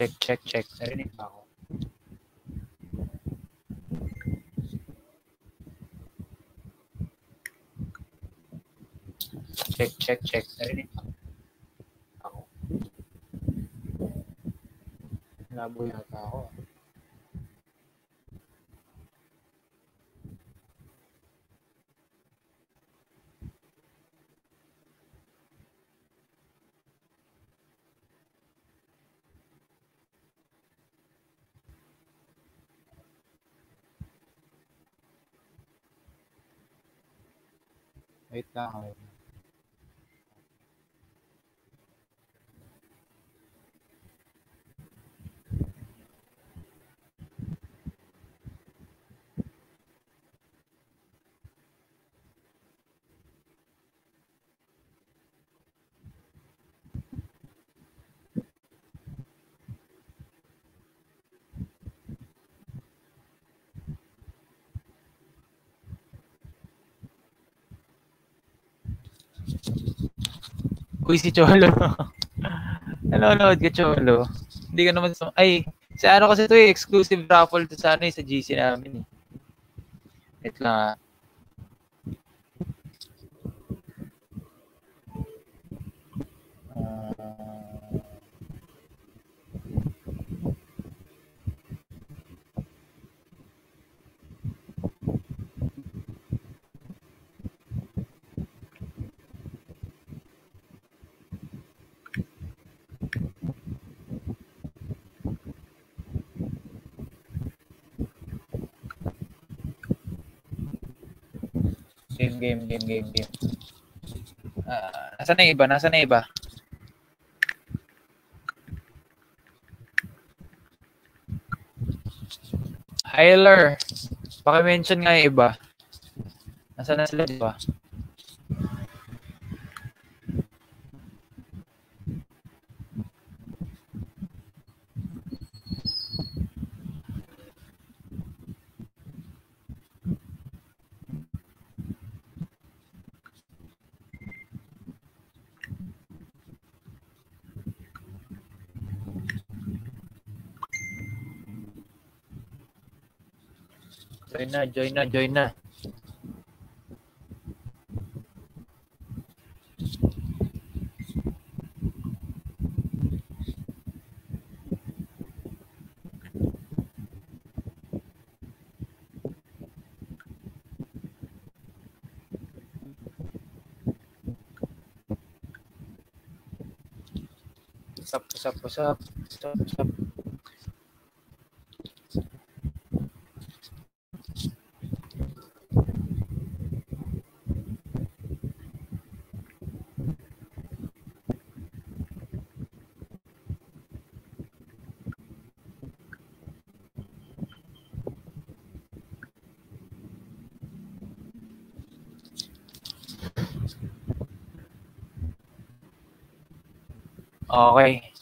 Check, check, check. Narinig ba ako? Check, check, check. Narinig ba ako? Labo yata ako. Lang. Wait Uy, si Cholo. Nanonood ka, Cholo. Hindi ka naman... sum- Ay, sa ano kasi ito eh, exclusive raffle to sa ano eh, sa GC namin eh. Wait lang. Ah, game, game, game, game. Ah, nasaan na iba? Nasaan na iba? Hyler. Paki-mention nga yung iba. Nasaan na sila, di ba? Join na, join na, join na. Usap, usap, usap. Usap, usap. Okay.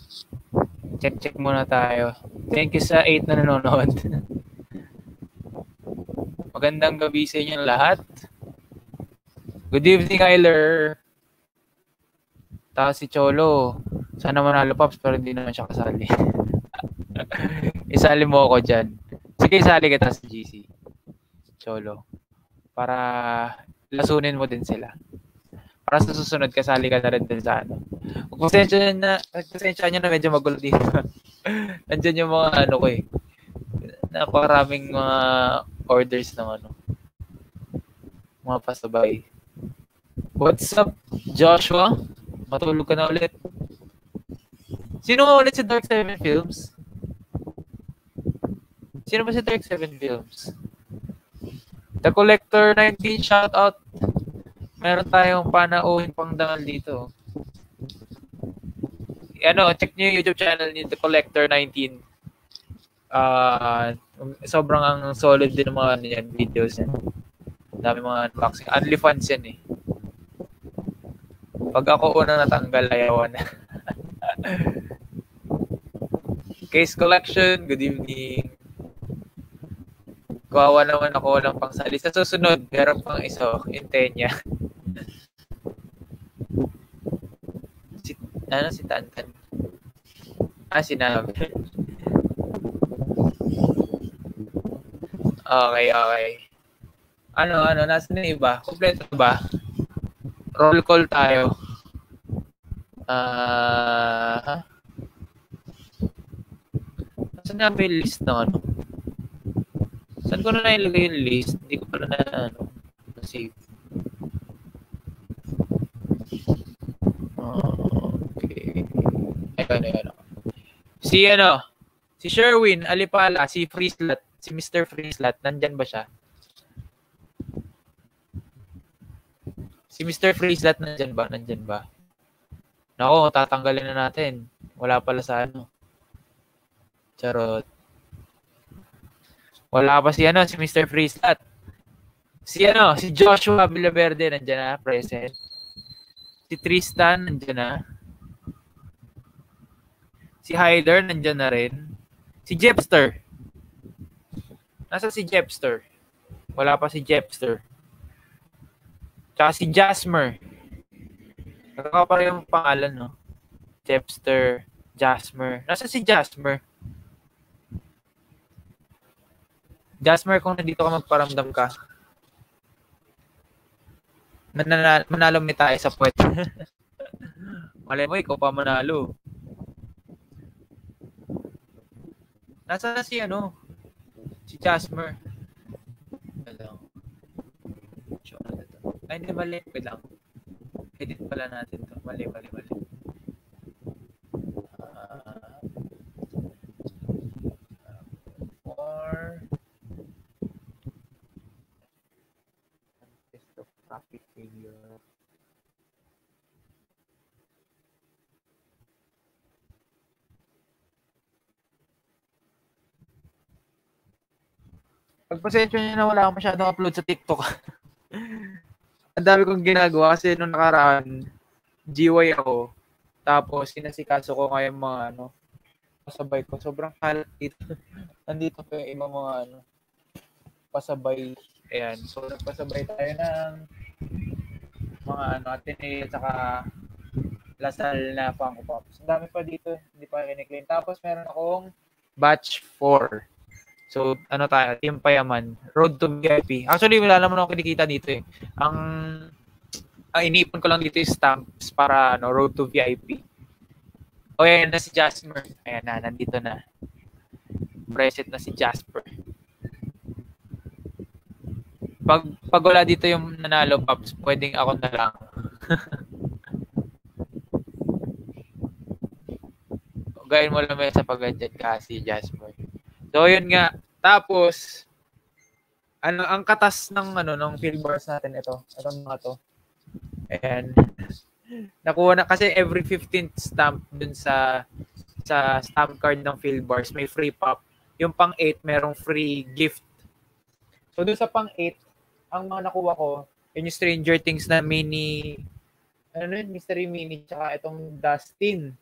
Check-check muna tayo. Thank you sa 8 na nanonood. Magandang gabi sa inyo lahat. Good evening, Kyler. Tapos si Cholo. Sana manalo Pops pero hindi naman siya kasali. isali mo ako dyan. Sige, isali kita sa GC. Cholo. Para lasunin mo din sila. Para sa susunod, kasali ka na rin din sa ano. Pasensya na, pasensya nyo na medyo magulo dito. Nandiyan yung mga ano ko eh. Napakaraming mga orders ng ano. Mga pasabay. What's up, Joshua? Matulog ka na ulit. Sino nga ulit si Dark Seven Films? Sino ba si Dark Seven Films? The Collector 19, shout out. Meron tayong panauhin pang dangal dito. Ano, check niyo yung YouTube channel ni The Collector 19. Ah, sobrang ang solid din ng mga ano yan, videos yan. Dami mga unboxing. Only fans yan eh. Pag ako unang natanggal, ayawan na. Case collection, good evening. Kawawa naman ako walang pangsali. Sa susunod, meron pang isa, Intenya. si, ano si Tantan? Ah, sinabi. okay, okay. Ano, ano, nasa na iba? Kompleto ba? Roll call tayo. Ah, uh? Saan nga ba list ng ano? Saan ko na nailagay yung list? Hindi ko pala na ano, na-save. Okay. Ayun, ayun. Si ano, si Sherwin Alipala, si Freeslat, si Mr. Freeslat, nandyan ba siya? Si Mr. Freeslat nandyan ba? Nandyan ba? Nako, tatanggalin na natin. Wala pala sa ano. Charot. Wala pa si ano, si Mr. Freeslat. Si ano, si Joshua Villaverde nandiyan na, present. Si Tristan nandiyan na. Si Hyder nandiyan na rin. Si Jepster. Nasa si Jepster? Wala pa si Jepster. Tsaka si Jasmer. Nakakapara yung pangalan, no? Jepster, Jasmer. Nasa si Jasmer? Jasmer, kung nandito ka magparamdam ka, mananalo, manalo may tayo sa puwet. Malay mo, ikaw pa manalo. Nasa na si ano? Si Jasmer. Ano? Ay, hindi, mali. Wait lang. Edit pala natin to. Mali, mali, mali. Uh, or traffic failure. Pagpasensya nyo na wala akong masyadong upload sa TikTok. Ang dami kong ginagawa kasi nung nakaraan, GY ako. Tapos, sinasikaso ko ngayon mga ano, pasabay ko. Sobrang kalat dito. Nandito pa yung ibang mga ano, pasabay. Ayan. So, nagpasabay tayo ng mga ano, Ateneo at saka Lasal na Funko Pops. Ang dami pa dito, hindi pa kiniklaim. Tapos, meron akong batch 4. So, ano tayo, Team Payaman, Road to VIP. Actually, wala naman ako kinikita dito eh. Ang, ang iniipon ko lang dito is stamps para ano, Road to VIP. O, oh, yan na si Jasper. Ayan na, nandito na. Present na si Jasper. Pag, pag wala dito yung nanalo, Pops, pwedeng ako na lang. Gayin mo lang sa pag-adjust kasi, Jasper. So yun nga. Tapos ano ang katas ng ano ng field bars natin ito. Itong mga to. And nakuha na kasi every 15th stamp dun sa sa stamp card ng field bars may free pop. Yung pang 8 merong free gift. So dun sa pang 8 ang mga nakuha ko yun yung Stranger Things na mini ano yun, mystery mini tsaka itong Dustin.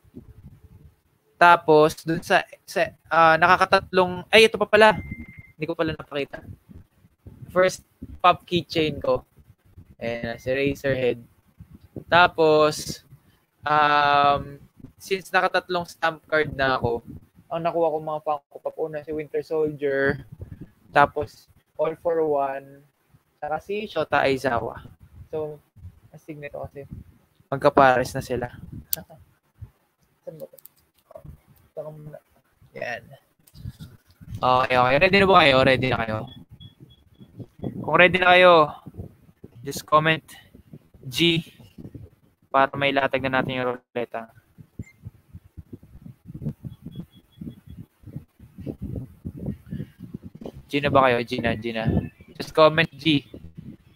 Tapos, dun sa, sa uh, nakakatatlong, ay, ito pa pala. Hindi ko pala napakita. First pop keychain ko. And si Razorhead. Tapos, um, since nakatatlong stamp card na ako, ang nakuha ko mga Funko Pop, una si Winter Soldier, tapos All for One, saka si Shota Aizawa. So, astig nito kasi magkapares na sila. Saan ba ito? Saka muna. Yan. Okay, okay. Ready na ba kayo? Ready na kayo? Kung ready na kayo, just comment G para may latag na natin yung ruleta. G na ba kayo? G na, G na. Just comment G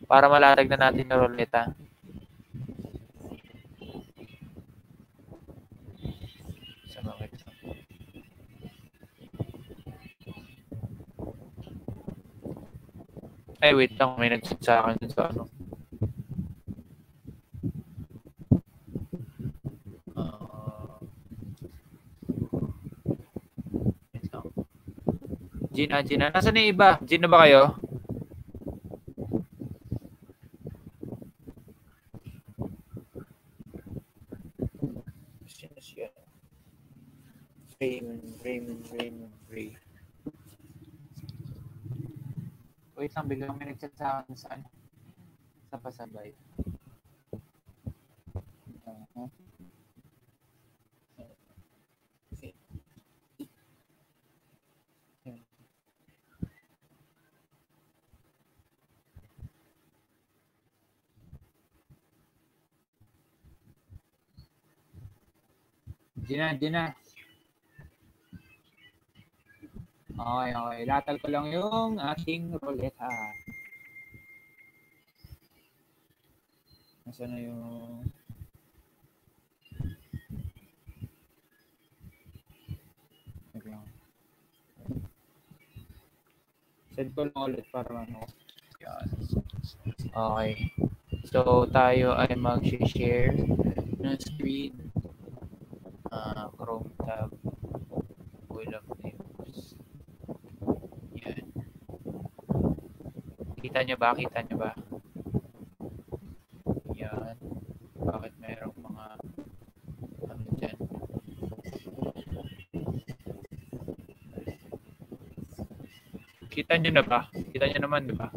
para malatag na natin yung ruleta. Ay, wait lang. May nag sa akin sa ano. Uh. Gina, Gina. Nasaan na iba? Gina ba kayo? Raymond, Raymond, Raymond, Ray. Wait lang, biglang may nagchat sa akin sa ano. Sa pasabay. Uh-huh. Gina, Gina. Okay, okay. Latal ko lang yung aking ruleta. Nasaan na yung... Send ko lang ulit para ano. Yan. Okay. So, tayo ay mag-share ng screen. Uh, Chrome tab. Wheel of Names. Yan. Kita nyo ba? Kita nyo ba? Yan. Bakit mayroong mga ano dyan? Kita nyo na ba? Kita nyo naman, di ba?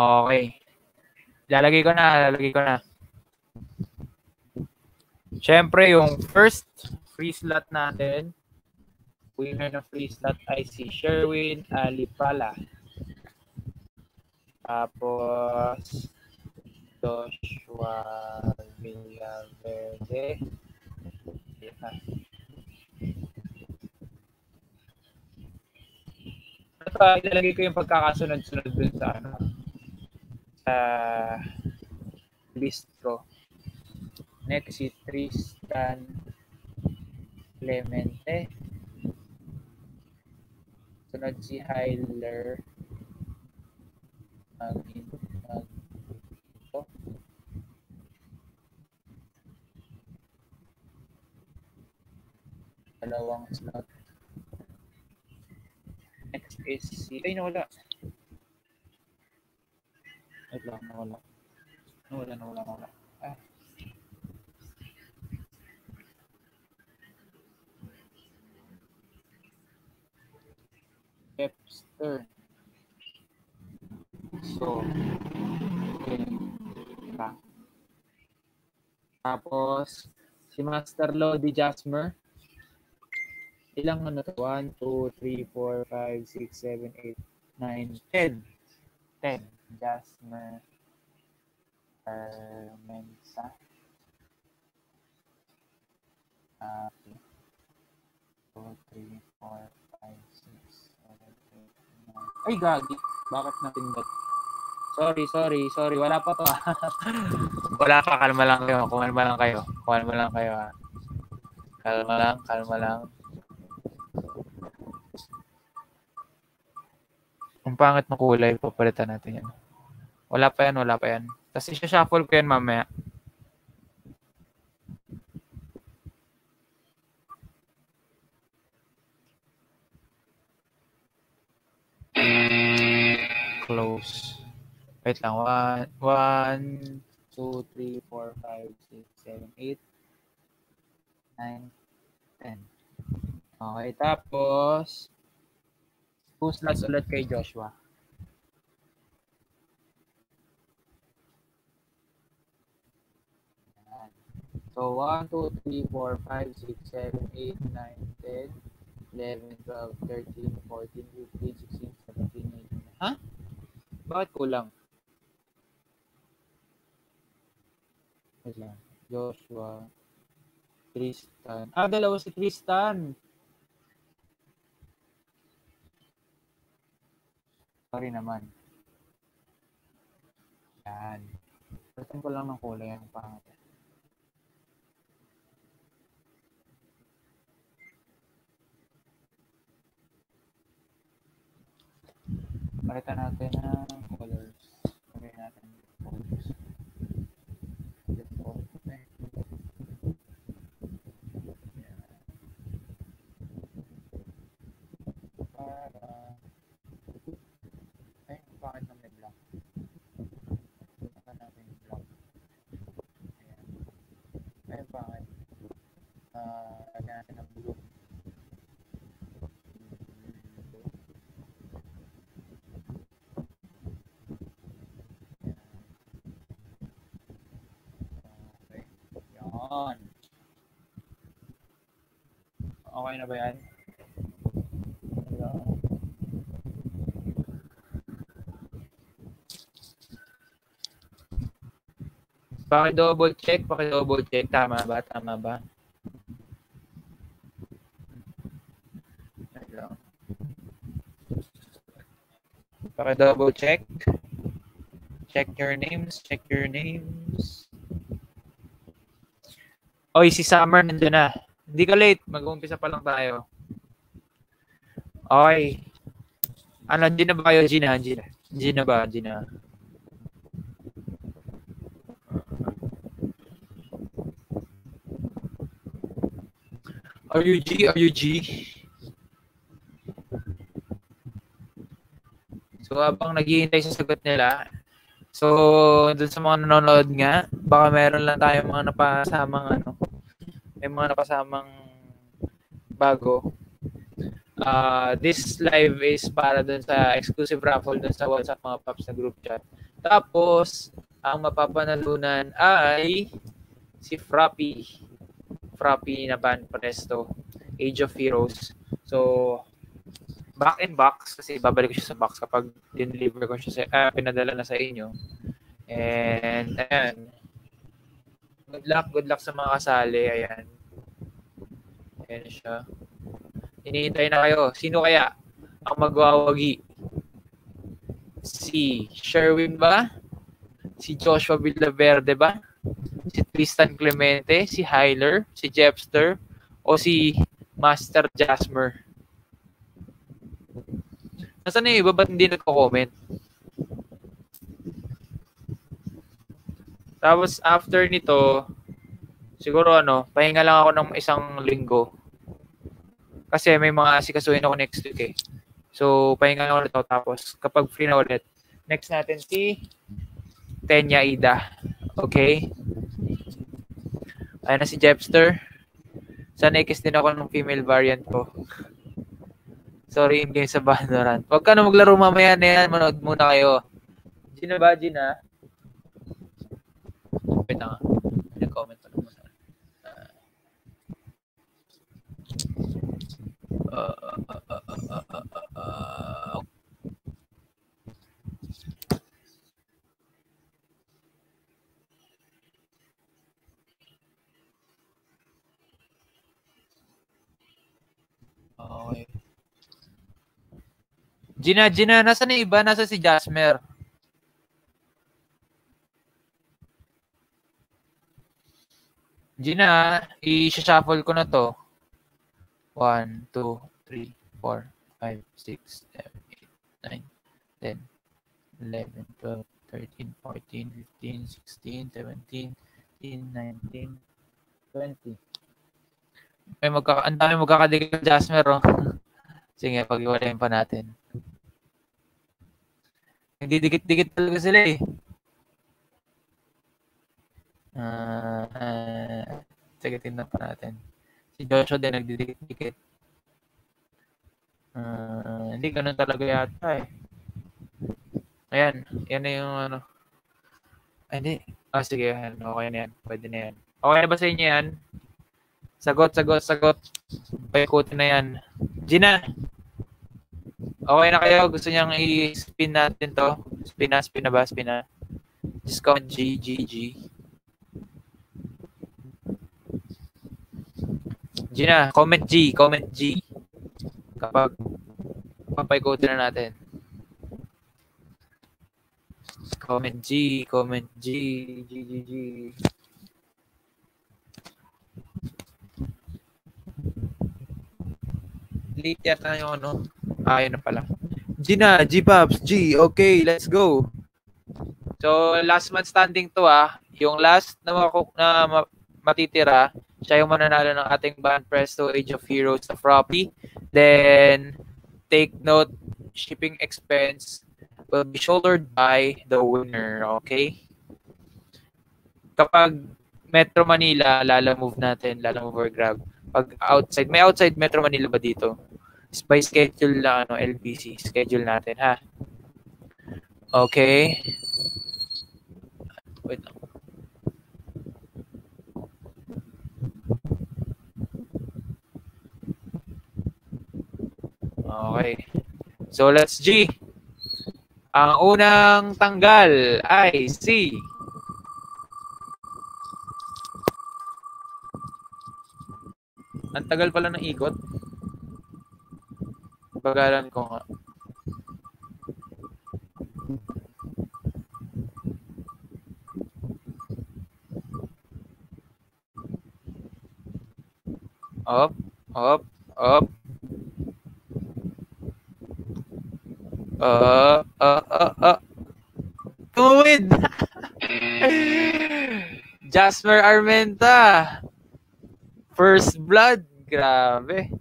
Okay. Lalagay ko na, lalagay ko na. Siyempre, yung first free slot natin, winner ng free slot ay si Sherwin Alipala. Tapos, Joshua Villaverde. Yan. Ito, ilalagay ko yung pagkakasunod-sunod dun sa ano, sa list ko. Next si Tristan Clemente. Sunod si Hyler Magin Mag oh. Dalawang slot. Next is si... Ay, nawala. Wait lang, nawala. Nawala, nawala, nawala. Ah. Webster. So, okay. Pa. Tapos, si Master Lodi Jasmer. Ilang ano to? 1, 2, 3, 4, 5, 6, 7, 8, 9, 10. 10. Jasmer Armensa. Okay. 2, 3, 4, 5, 6, 7, 8, 9. Ay, gagi. Bakit napindot? Sorry, sorry, sorry. Wala pa to. Wala pa. Kalma lang kayo. Kumalma lang kayo. Kumalma lang kayo. Ha? Kalma lang, kalma lang. Ang pangit ng kulay, papalitan natin yan. Wala pa yan, wala pa yan. Tapos isa-shuffle ko yan mamaya. Close. Wait lang. 1, 1, 2, 3, 4, 5, 6, 7, 8, 9, 10. Okay, tapos, two slots ulit kay Joshua. Ayan. So, 1, 2, 3, 4, 5, 6, 7, 8, 9, 10, 11, 12, 13, 14, 15, 16, 17, 18. Ha? Bakit kulang? Wait lang. Joshua. Tristan. Ah, dalawa si Tristan. Sorry naman. Yan. Palitan ko lang ng kulay ang pangat. Palitan natin ng colors. Lagay natin colors. Default. Para ay, bakit na may black? Punta natin yung black. Ayan. Ay, bakit? Ah, uh, lagyan natin ng blue. Yan. Okay na ba yan? Ayan. Paki-double check, paki-double check. Tama ba? Tama ba? Lang. Paki-double check. Check your names, check your names. Oy, si Summer nandiyan na. Hindi ka late. Mag-umpisa pa lang tayo. Okay. Ano, Gina ba kayo? Gina, Gina. Gina ba? Gina. Are you G? Are you G? So, habang naghihintay sa sagot nila, so, dun sa mga nanonood nga, baka meron lang tayong mga napasamang ano, may mga napasamang bago. Uh, this live is para dun sa exclusive raffle dun sa WhatsApp mga paps na group chat. Tapos, ang mapapanalunan ay si Frappy. Frappy na band Presto, Age of Heroes. So, back in box kasi babalik ko siya sa box kapag dineliver ko siya sa uh, pinadala na sa inyo. And ayan. Good luck, good luck sa mga kasali. Ayan. Ayan siya. Iniintay na kayo. Sino kaya ang magwawagi? Si Sherwin ba? Si Joshua Villaverde ba? Si Tristan Clemente? Si Hyler? Si Jepster? O si Master Jasmer? Nasaan na yung iba? Ba't hindi nagko-comment? Tapos after nito, siguro ano, pahinga lang ako ng isang linggo. Kasi may mga asikasuhin ako next week eh. So, pahinga lang ako nito. Tapos, kapag free na ulit, next natin si Tenya Ida. Okay? Ayan na si Jepster. Sana ikis din ako ng female variant ko. Sorry, in game sa Valorant. Huwag ka na maglaro mamaya na yan. Manood muna kayo. Gina ba, Gina? Wait na nga. Nag-comment pa naman. Uh, Okay. Gina, Gina, nasa na iba? Nasa si Jasmer. Gina, i-shuffle ko na to. 1, 2, 3, 4, 5, 6, 7, 8, 9, 10, 11, 12, 13, 14, 15, 16, 17, 18, 19, 20. May magkaka ang dami magkakadikit Jasmer, oh. Sige, pag-iwalayin pa natin. Nagdidikit-dikit talaga sila eh. Uh, uh, sige, tingnan pa natin. Si Joshua din nagdidikit-dikit. Uh, hindi ganun talaga yata eh. Ayan, yan na yung ano. Ay, hindi. Ah, sige, okay na yan. Pwede na yan. Okay na ba sa inyo yan? Sagot, sagot, sagot. Paikutin na yan. Gina, okay na kayo? Gusto niyang i-spin natin to? Spin na, spin na ba? Spin na. Discount G, G, G. Gina, comment G, comment G. Kapag papaikutin na natin. Comment G, comment G, G, G, G. Late yata yung ano. Ah, yun na pala. G na, G Pops, G. Okay, let's go. So, last man standing to ah. Yung last na, makuk- na ma- matitira, siya yung mananalo ng ating band Presto Age of Heroes na Froppy. Then, take note, shipping expense will be shouldered by the winner. Okay? Kapag Metro Manila, lala move natin, lala move or grab. Pag outside, may outside Metro Manila ba dito? By schedule na ano, LBC. Schedule natin, ha? Okay. Wait lang. Okay. So, let's G. Ang unang tanggal ay C. Ang tagal pala ng ikot. Bagalan ko nga. Up, up, up. Uh, uh, uh, uh. Tuwid! Jasmer Armenta. First blood. Grabe.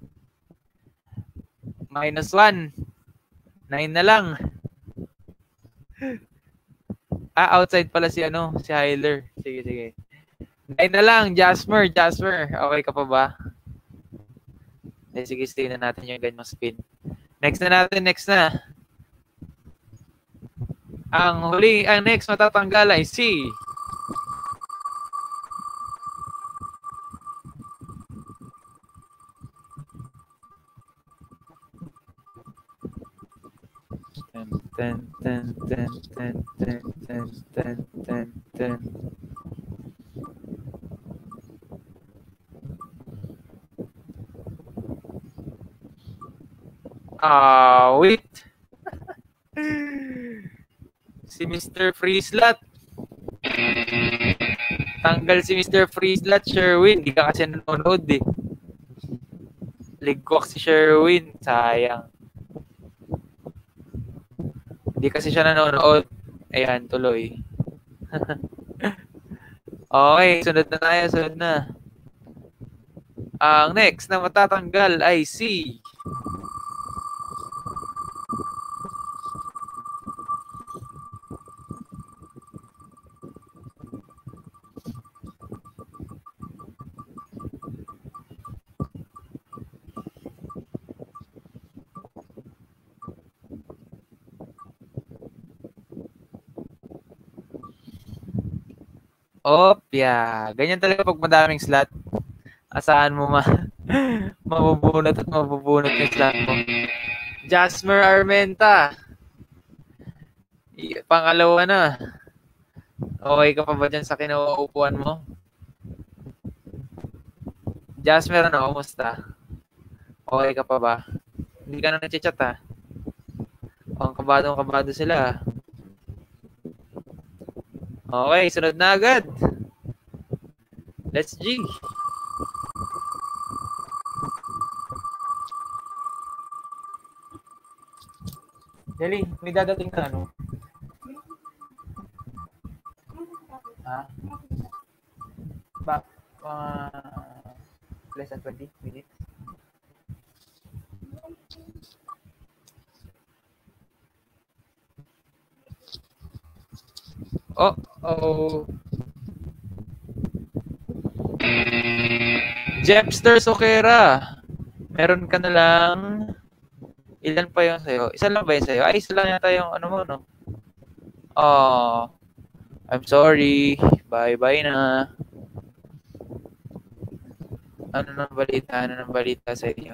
Minus one. Nine na lang. Ah, outside pala si ano, si Hyler. Sige, sige. Nine na lang, Jasmer, Jasmer. Okay ka pa ba? Eh, sige, stay na natin yung ganyang spin. Next na natin, next na. Ang huli, ang next matatanggal ay si ten, ten, ten, ten, ten, ten, ten, ten, ten. Ah, wait. Si Mr. Freeslot. Tanggal si Mr. Freeslot, Sherwin. Hindi ka kasi nanonood eh. Ligwak si Sherwin. Sayang. Hindi kasi siya nanonood. Ayan, tuloy. okay, sunod na tayo. Sunod na. Ang next na matatanggal ay si Opya. Ganyan talaga pag madaming slot. Asahan mo ma mabubunot at mabubunot yung slot mo. Jasmer Armenta. Pangalawa na. Okay ka pa ba dyan sa kinauupuan mo? Jasmer, ano? Kumusta? Okay ka pa ba? Hindi ka na nag-chat ha? Ang kabadong kabado sila. Okay, sunod na agad. Let's G. Dali, may dadating na ano? Ha? Ba, uh, less than 20 minutes? Oh, Jepster Sokera. Meron ka na lang. Ilan pa yung sa'yo? Isa lang ba yung sa'yo? Ay, isa lang yata yung ano mo, no? Oh, I'm sorry. Bye-bye na. Ano nang balita? Ano nang balita sa inyo?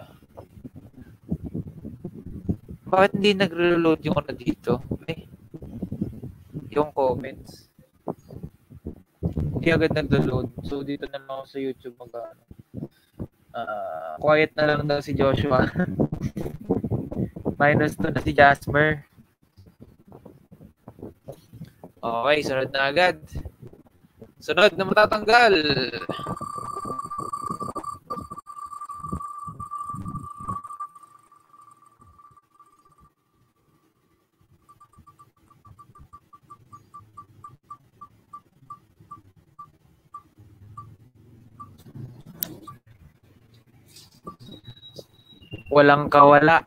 Bakit hindi nagre-load yung ano dito? Ay, yung comments. Hindi agad naglo-load. So, dito na lang ako sa YouTube mag ano. Uh, quiet na lang daw si Joshua. Minus 2 na si Jasmer. Okay, sunod na agad. Sunod na matatanggal. Walang kawala.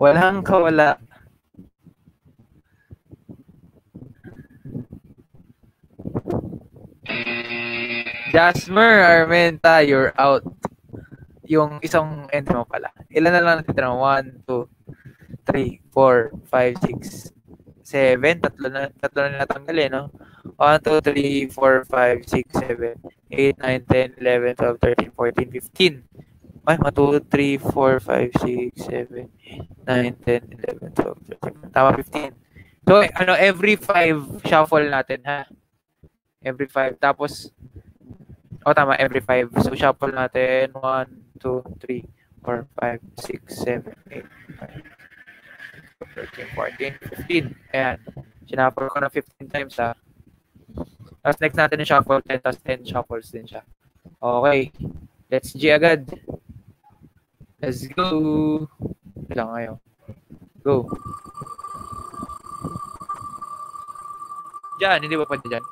Walang kawala. Jasmer Armenta, you're out. Yung isang entry mo pala. Ilan na lang natitira mo? 1, 2, 3, 4, 5, 6, 7. Tatlo na, tatlo na natanggal eh, no? 1, 2, 3, 4, 5, 6, 7, 8, 9, 10, 11, 12, 13, 14, 15. Ay, 1, 2, 3, 4, 5, 6, 7, 8, 9, 10, 11, 12, 13. Tama, 15. So, ano, every 5 shuffle natin, ha? Every 5. Tapos, oh, tama, every 5. So, shuffle natin. 1, 2, 3, 4, 5, 6, 7, 8, 9, 13, 14, 15. Ayan. Sinapol ko na 15 times, ha? Tapos next natin yung shuffle 10, tapos 10 shuffles din siya. Okay. Let's G agad. Let's go. Lang ngayon. Go. Diyan, hindi ba pwede dyan?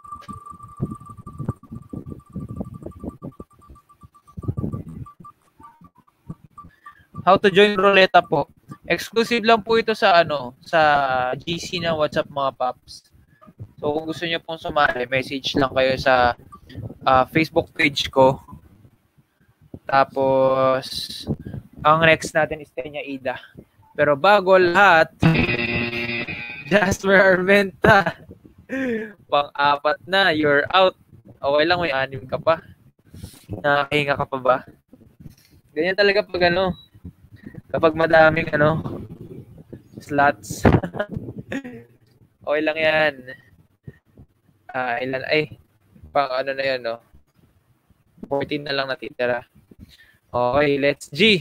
How to join Roleta po. Exclusive lang po ito sa ano, sa GC na WhatsApp mga paps. So kung gusto niyo pong sumali, message lang kayo sa uh, Facebook page ko. Tapos ang next natin is Tenya Ida. Pero bago lahat, Jasper Armenta. Pang-apat na, you're out. Okay lang, may anim ka pa. Nakahinga ka pa ba? Ganyan talaga pag ano, kapag madaming ano, slots. okay lang yan. Ah, ilan, ay, pang ano na yan, no? 14 na lang natitira. Okay, let's G.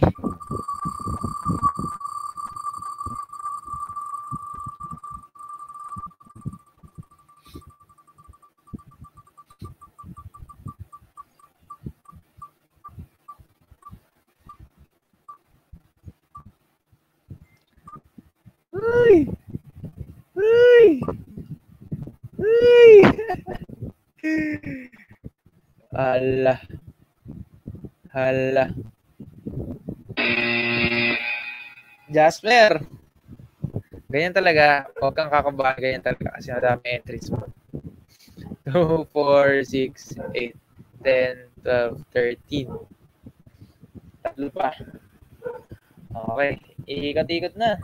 Ay! Ay! Ay! Hala. Hala. Jasper. Ganyan talaga. Huwag kang kakabahan. Ganyan talaga kasi madami entries mo. 2, 4, 6, 8, 10, 12, 13. Tatlo pa. Okay. Ikot-ikot na.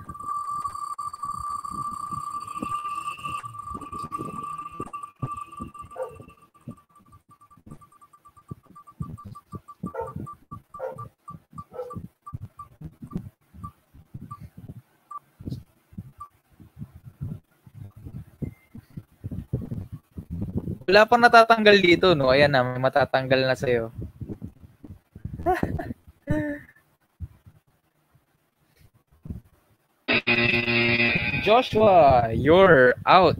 Wala pang natatanggal dito, no? Ayan na, may matatanggal na sa'yo. Joshua, you're out.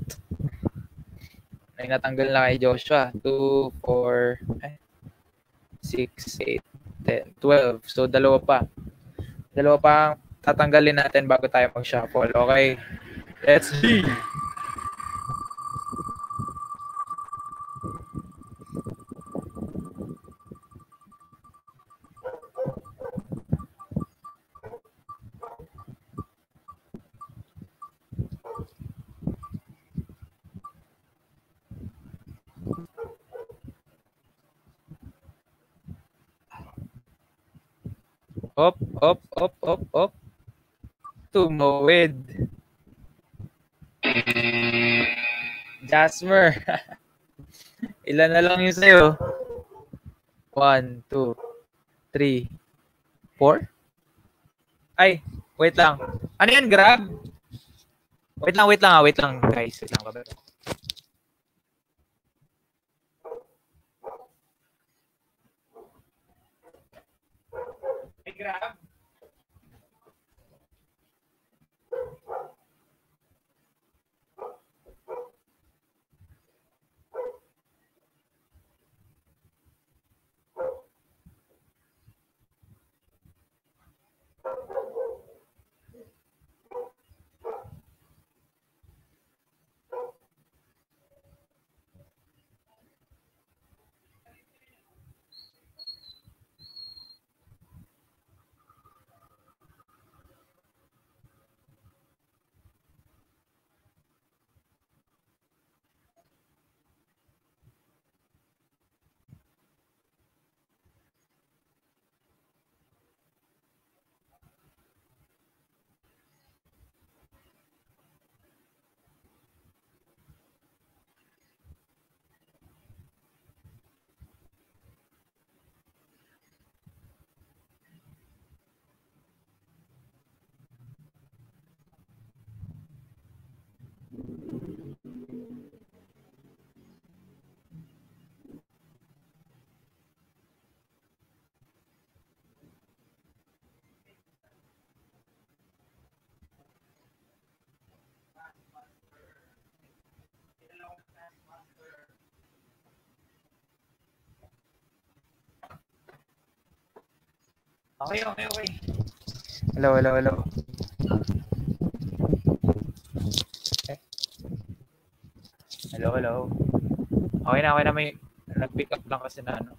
May natanggal na kay Joshua. 2, 4, 6, 8, 10, 12. So, dalawa pa. Dalawa pa ang tatanggalin natin bago tayo mag-shuffle. Okay. Let's see. Op, op, op, op. Tumawid. Jasmer. Ilan na lang yun sa'yo? One, two, three, four? Ay, wait lang. Ano yan, grab? Wait lang, wait lang, ah, wait lang, guys. Wait lang, babato. Okay, okay, okay. Hello, hello, hello. Hello, hello. Okay na, okay na. May nag-pick up lang kasi na ano.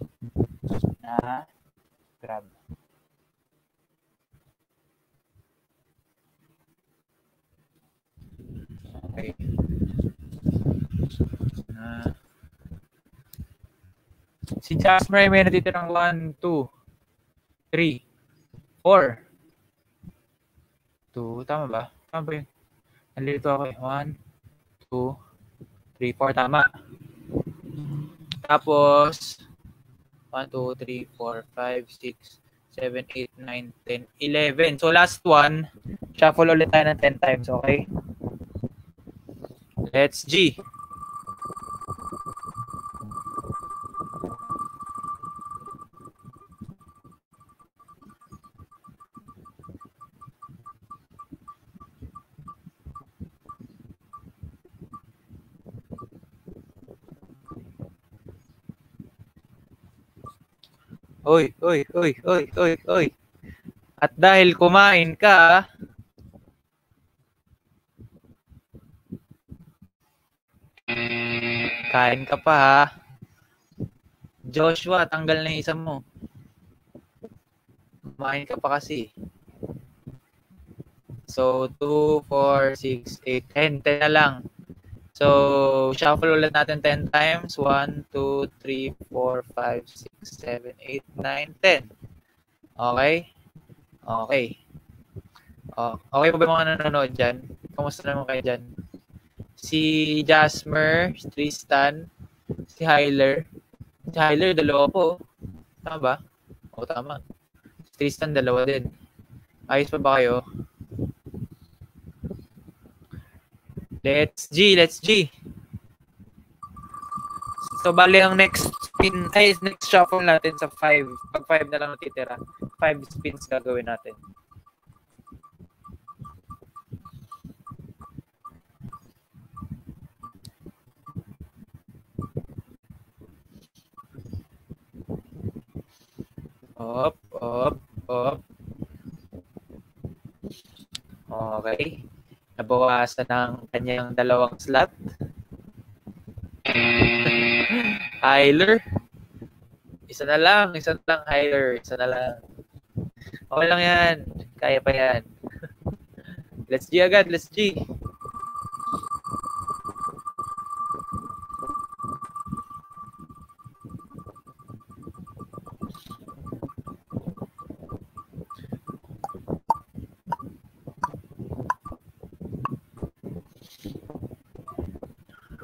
Na grab. Okay. Na si Jasper may natitirang 1, 2, 3, 4. 2, tama ba? Tama ba yun? Nalilito ako eh. 1, 2, 3, 4. Tama. Tapos, 1, 2, 3, 4, 5, 6, 7, 8, 9, 10, 11. So, last one, shuffle ulit tayo ng 10 times, okay? Let's G. Oy, oy, oy, oy, oy, oy. At dahil kumain ka, kain ka pa ha. Joshua, tanggal na isa mo. Kumain ka pa kasi. So, 2, 4, 6, 8, 10. 10 na lang. So, shuffle ulit natin 10 times. 1, 2, 3, 4, 5, 6, 7, 8, 9, 10. Okay? Okay. Oh, okay pa ba mga nanonood dyan? Kamusta naman kayo dyan? Si Jasmer, Tristan, si Hyler. Si Hyler, dalawa po. Tama ba? O, tama. Si Tristan, dalawa din. Ayos pa ba kayo? Let's G, let's G. So, bali ang next spin, ay, next shuffle natin sa 5. Pag 5 na lang natitira. 5 spins gagawin natin. Up, up, up. Okay. Nabawasan ng kanyang dalawang slot. Hyler. Isa na lang, isa na lang, Hyler. Isa na lang. Okay lang yan. Kaya pa yan. let's G agad, let's G.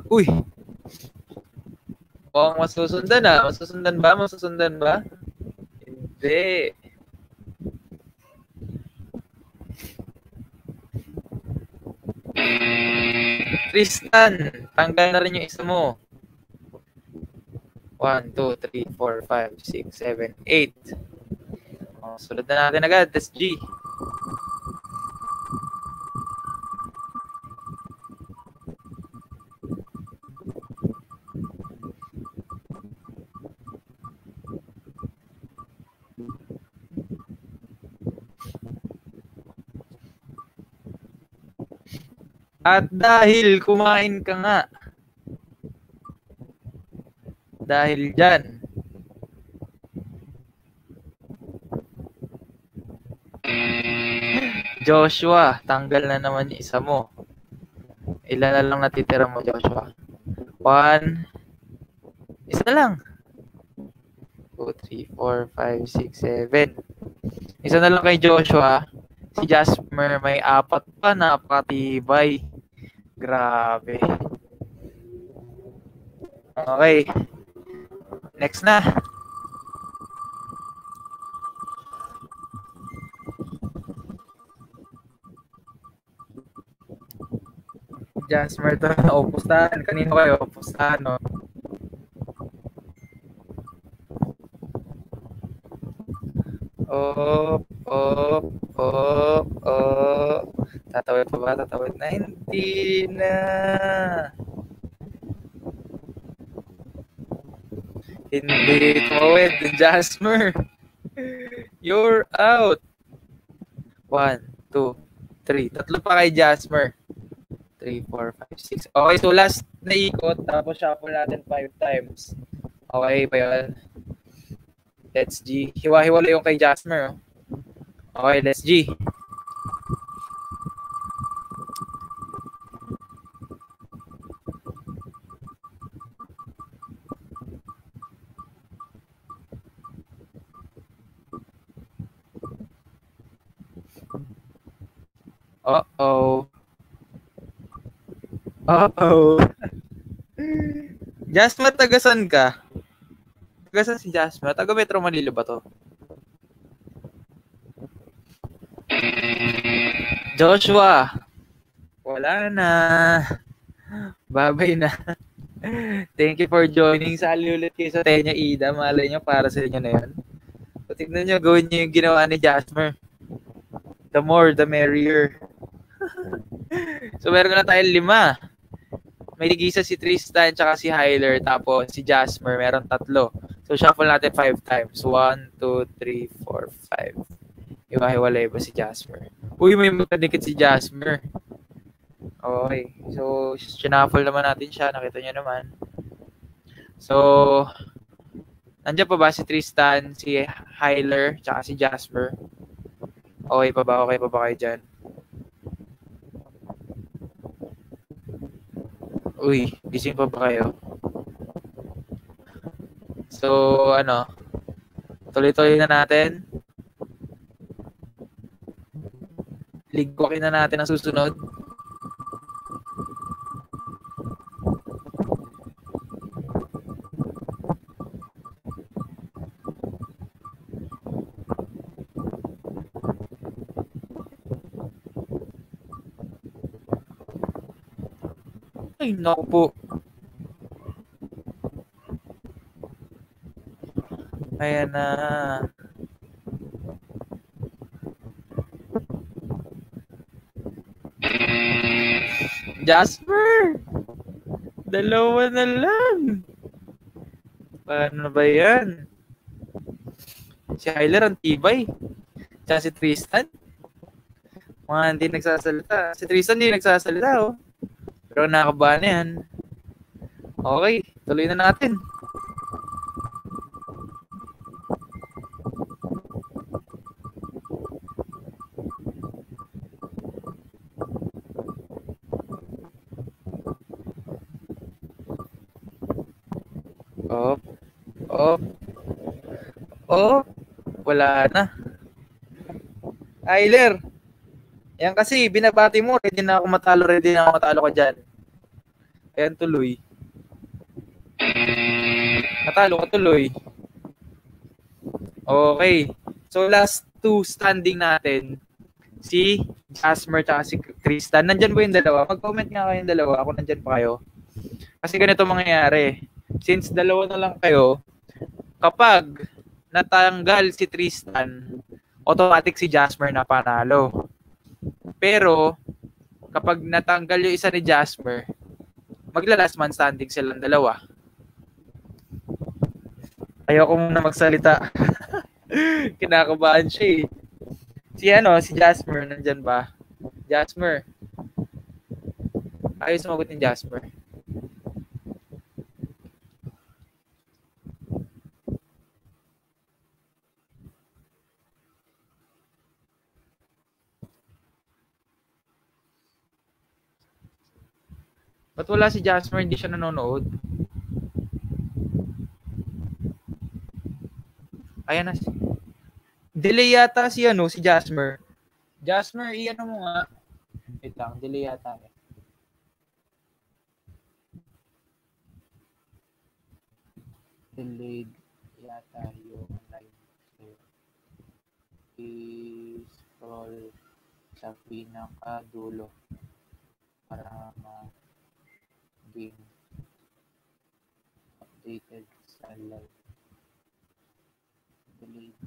Uy! Masusundan ah. Masusundan ba? Masusundan ba? Hindi. Tristan, tanggal na rin yung isa mo. 1, 2, 3, 4, 5, 6, 7, 8. Oh, sunod na natin agad. That's G. At dahil kumain ka nga, dahil dyan, Joshua, tanggal na naman yung isa mo. Ilan na lang natitira mo, Joshua? One. Isa lang. Two, three, four, five, six, seven. Isa na lang kay Joshua. Si Jasper may apat pa, napakatibay. Grabe. Okay. Next na. Jasmer to. O, pustahan. Kanino kayo? Pustahan, no? Op, op, op, op. Tatawid pa ba? Tatawid na? Hindi na. Hindi tumawid. Jasmer. You're out. One, two, three. Tatlo pa kay Jasmer. Three, four, five, six. Okay, so last na ikot, tapos shuffle natin five times. Okay pa yun. Let's G. Hiwa-hiwala yung kay Jasmer. Oh. Okay, let's G. Uh-oh. Uh-oh. Jasmine, tagasan ka? Tagasan si Jasmine? Taga Metro Manila ba to? Joshua. Wala na. Babay na. Thank you for joining. Sali ulit kayo sa Tenya Ida. Malay nyo para sa inyo na yun. So, tignan nyo, gawin nyo yung ginawa ni Jasmer. The more, the merrier. so, meron na tayong lima. May ligisa si Tristan, tsaka si Hyler, tapos si Jasmer, meron tatlo. So, shuffle natin five times. One, two, three, four, five. Iwahiwalay ba si Jasmer? Uy, may magkadikit si Jasmer. Okay. So, shuffle naman natin siya. Nakita niyo naman. So, nandiyan pa ba si Tristan, si Hyler, tsaka si Jasper? Okay pa ba? Okay pa ba kayo dyan? Uy, gising pa ba kayo? So, ano? Tuloy-tuloy na natin. Ligwakin na natin ang susunod. Ay, naku po. Ayan na. Jasper! Dalawa na lang. Paano ba yan? Si Hyler ang tibay. Tsaka si Tristan. Mga hindi nagsasalita. Si Tristan hindi nagsasalita, oh. Pero nakakabahan na yan. Okay, tuloy na natin. Oh. Oh. Oh. Wala na. Tyler. Yan kasi, binabati mo. Ready na ako matalo. Ready na ako matalo ka dyan. Ayan tuloy. Natalo ka tuloy. Okay. So, last two standing natin. Si Jasmer at si Tristan. Nandyan ba yung dalawa? Mag-comment nga kayong dalawa. Ako nandyan pa kayo. Kasi ganito mangyayari since dalawa na lang kayo, kapag natanggal si Tristan, automatic si Jasmer na panalo. Pero, kapag natanggal yung isa ni Jasper, magla-last man standing silang dalawa. Ayoko muna magsalita. Kinakabahan siya eh. Si ano, si Jasper, nandyan ba? Jasper. Ayos sumagot ni Jasper. Ba't wala si Jasper? Hindi siya nanonood. Ayan na. Delay yata si ano, si Jasper. Jasper, i-ano mo nga. Wait lang, delay yata eh. Delayed yata yung live. So, i-scroll sa pinaka-dulo para ma being updated sa live. Delete.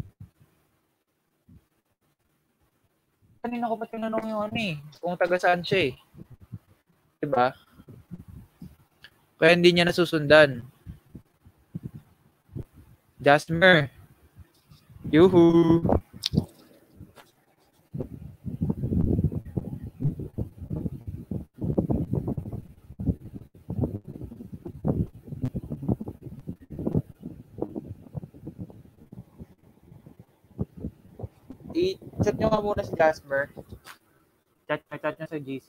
Kanina ko pa tinanong yung ano eh, kung taga saan siya eh. Diba? Kaya hindi niya nasusundan. Jasmer. Yuhu. Chat nyo nga muna si Jasper. Chat, chat nyo sa GC.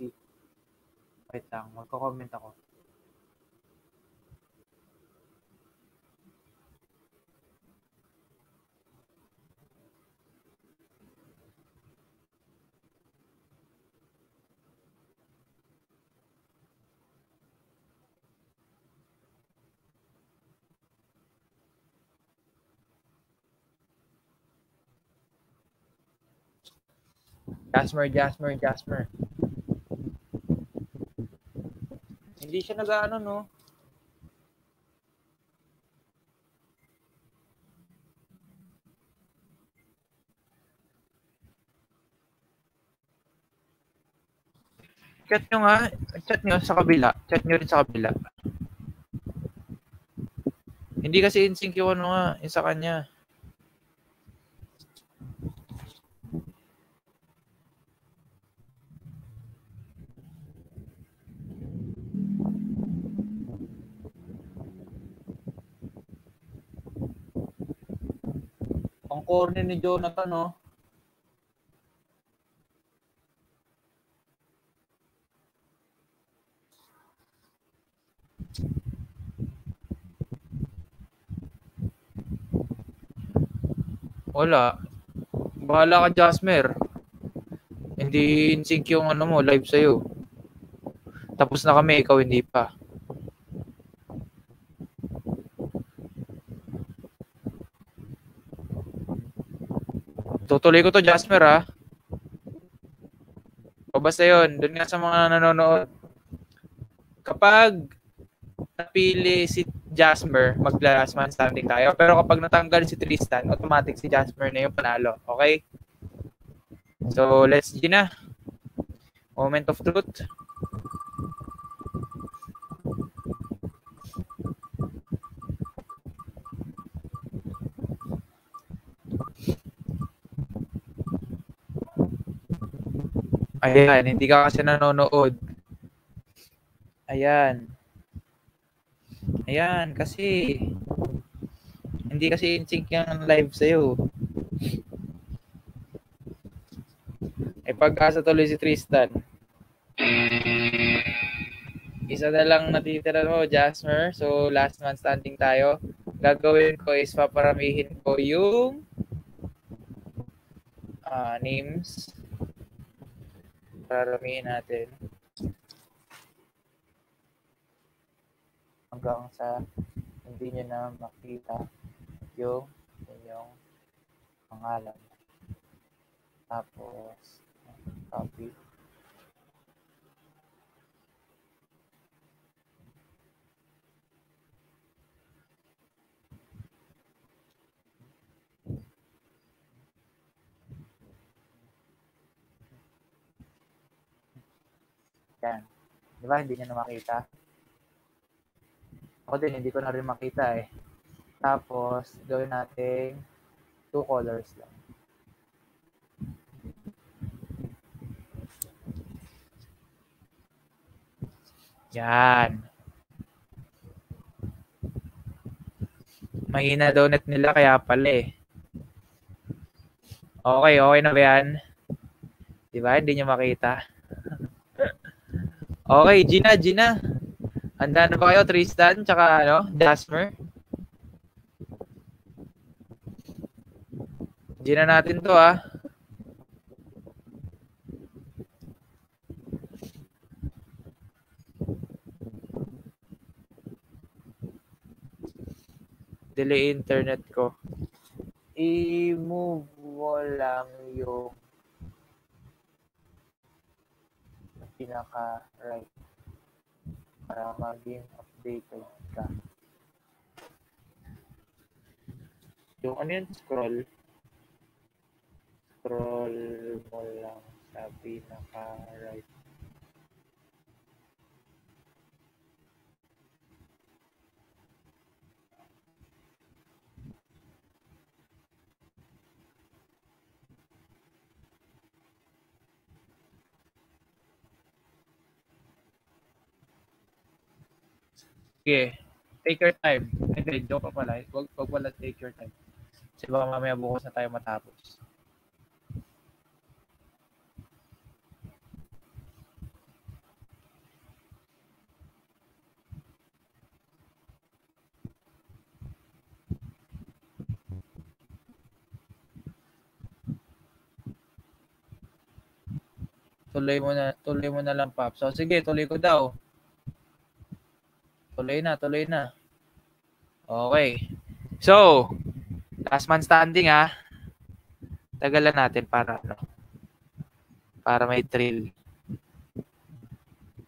Wait lang, magko-comment ako. Jasmer, Jasmer, Jasmer. Hindi siya nag-ano, no? Chat nyo nga. Chat nyo sa kabila. Chat nyo rin sa kabila. Hindi kasi in sync yung ano nga, yung sa kanya. Ang corny ni Jonathan, no? Wala. Bahala ka, Jasmer. Hindi in sync yung ano mo, live sa'yo. Tapos na kami, ikaw hindi pa. Tutuloy ko to, Jasper, ha? O basta yun, dun nga sa mga nanonood. Kapag napili si Jasper, magla-last man standing tayo. Pero kapag natanggal si Tristan, automatic si Jasper na yung panalo. Okay? So, let's G na. Moment of truth. Ayan, hindi ka kasi nanonood. Ayan. Ayan, kasi hindi kasi in sync yung live sa'yo. Ay pagkasa tuloy si Tristan. Isa na lang natitira mo, Jasmer. So, last man standing tayo. Gagawin ko is paparamihin ko yung uh, names. Paramihin natin. Hanggang sa hindi nyo na makita yung inyong pangalan. Tapos, copy. Yan. Di ba? Hindi niya na makita. Ako din, hindi ko na rin makita eh. Tapos, gawin natin two colors lang. Yan. Mahina daw nila kaya pala eh. Okay, okay na ba yan? Di ba? Hindi nyo makita. Okay, Gina, Gina. Handa na ba kayo, Tristan, tsaka ano, Jasmer? Gina natin to ah. delay internet ko. I-move mo lang yung pinaka right para maging updated ka. Yung ano yun, scroll. Scroll mo lang sa pinaka Sige, take your time. Hindi, joke pa pala. Huwag, huwag wala take your time. Kasi baka mamaya bukas na tayo matapos. Tuloy mo na, tuloy mo na lang, Pop. So, sige, tuloy ko daw. Tuloy na, tuloy na. Okay. So, last man standing ha. Tagalan natin para ano. Para may thrill.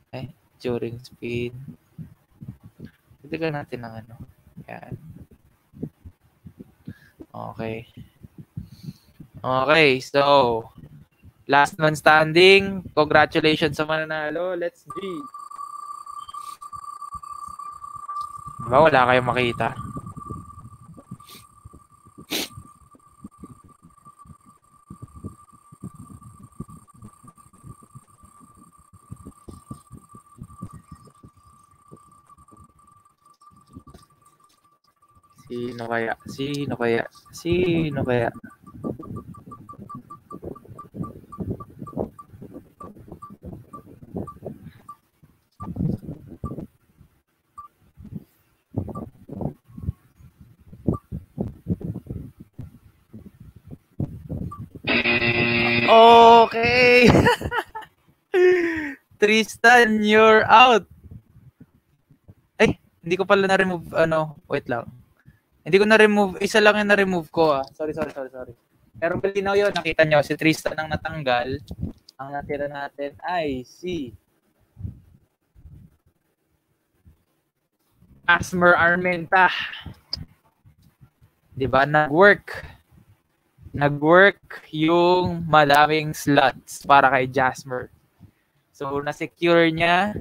Okay. During spin. Tagalan natin ng ano. Yan. Okay. Okay, so last man standing. Congratulations sa mananalo. Let's G. Diba wala kayong makita? Sino kaya? Sino kaya? Sino kaya? Okay. Tristan, you're out. Ay, hindi ko pala na-remove, ano, wait lang. Hindi ko na-remove, isa lang yung na-remove ko ah. Sorry, sorry, sorry, sorry. Pero malinaw yun, nakita nyo, si Tristan ang natanggal. Ang natira natin ay si Asmer Armenta. Di ba? Nag-work. Nag-work yung madaming slots para kay Jasmer. So, na-secure niya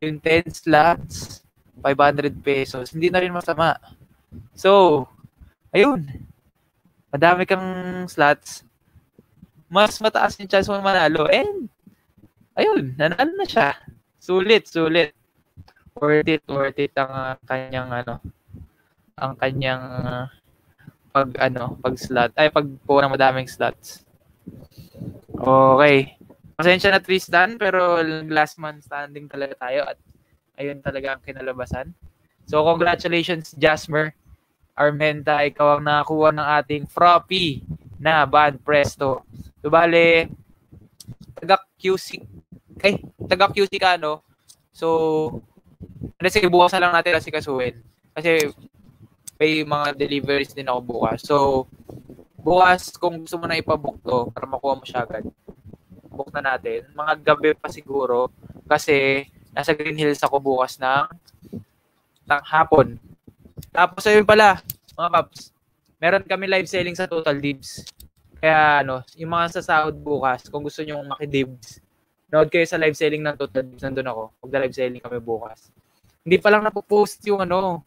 yung 10 slots, 500 pesos. Hindi na rin masama. So, ayun. Madami kang slots. Mas mataas yung chance mo manalo. And, ayun, nanalo na siya. Sulit, sulit. Worth it, worth it ang uh, kanyang, ano, ang kanyang uh, pag, ano, pag slot. Ay, pag po ng madaming slots. Okay. Pasensya na Tristan, pero last man standing talaga tayo at ayun talaga ang kinalabasan. So, congratulations, Jasmer. Armenta, ikaw ang nakakuha ng ating Froppy na Band Presto. So, taga QC, eh, taga QC ka, no? So, ano sige, bukas na lang natin kasi kasuhin. Kasi, may mga deliveries din ako bukas. So, bukas, kung gusto mo na ipabook to, para makuha mo siya agad, book na natin. Mga gabi pa siguro, kasi nasa Green Hills ako bukas ng, ng hapon. Tapos ayun pala, mga paps, meron kami live selling sa Total Dibs. Kaya ano, yung mga sasahod bukas, kung gusto nyo makidibs, nood kayo sa live selling ng Total Dibs, nandun ako. Magda-live selling kami bukas. Hindi pa lang napopost yung ano,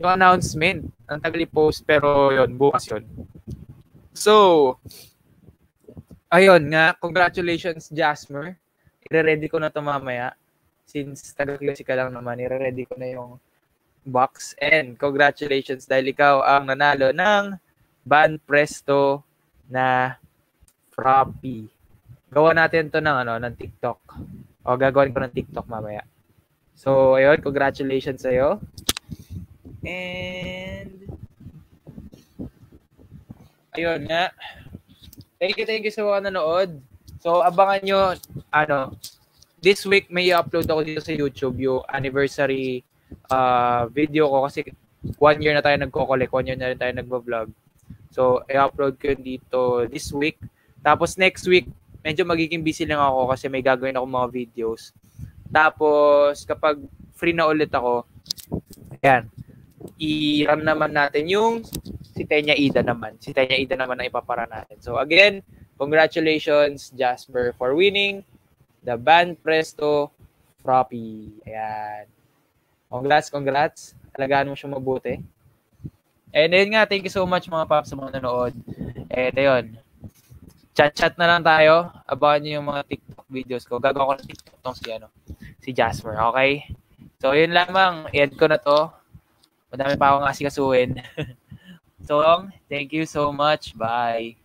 yung announcement. Ang tagal post pero yon bukas yon. So, ayun nga, congratulations Jasmer. I-ready ko na to mamaya. Since taga-klase ka lang naman, i-ready ko na yung box. And congratulations dahil ikaw ang nanalo ng Ban Presto na Froppy. Gawa natin to ng ano, ng TikTok. O gagawin ko ng TikTok mamaya. So, ayun, congratulations sa iyo. And ayun nga. Thank you, thank you sa mga nanood. So, abangan nyo, ano, this week may upload ako dito sa YouTube yung anniversary uh, video ko kasi one year na tayo nagko-collect, one year na rin tayo nagbo-vlog. So, i-upload ko yun dito this week. Tapos next week, medyo magiging busy lang ako kasi may gagawin ako mga videos. Tapos, kapag free na ulit ako, ayan, i-run naman natin yung si Tenya Ida naman. Si Tenya Ida naman ang ipapara natin. So, again, congratulations, Jasper, for winning the Band Presto Froppy. Ayan. Congrats, congrats. Alagaan mo siya mabuti. And then nga, thank you so much mga paps sa mga nanood. And ayun, chat-chat na lang tayo. Abangan niyo yung mga TikTok videos ko. Gagawa ko ng TikTok tong si, ano, si Jasper, okay? So, yun lamang. I-end ko na to. Madami pa akong asikasuhin. so, thank you so much. Bye.